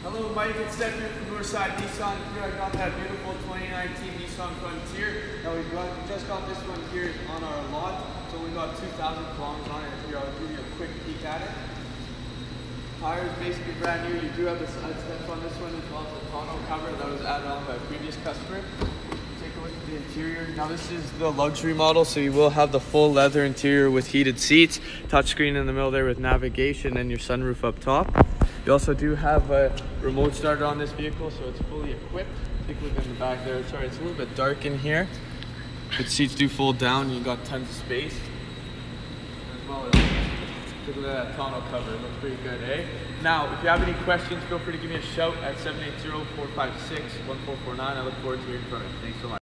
Hello, Mike. It's Stef here from Northside Nissan. Here I got that beautiful 2019 Nissan Frontier. Now we just got this one here on our lot. It's only got 2,000 kilometers on it. Here, I'll give you a quick peek at it. Tires basically brand new. You do have the side steps on this one as well as the tonneau cover that was added on by a previous customer. Take a look at the interior. Now this is the luxury model, so you will have the full leather interior with heated seats, touchscreen in the middle there with navigation, and your sunroof up top. You also do have a remote starter on this vehicle, so it's fully equipped. Take a look in the back there. Sorry, it's a little bit dark in here. The seats do fold down. You got tons of space. As well as take a look at that tonneau cover. It looks pretty good, eh? Now, if you have any questions, feel free to give me a shout at 780-456-1449. I look forward to hearing from you. Thanks so much.